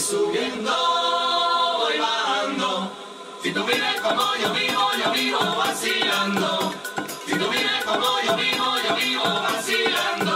subiendo, voy bajando. Si tú vives como yo vivo, yo vivo vacilando. Si tú vives como yo vivo, yo vivo vacilando.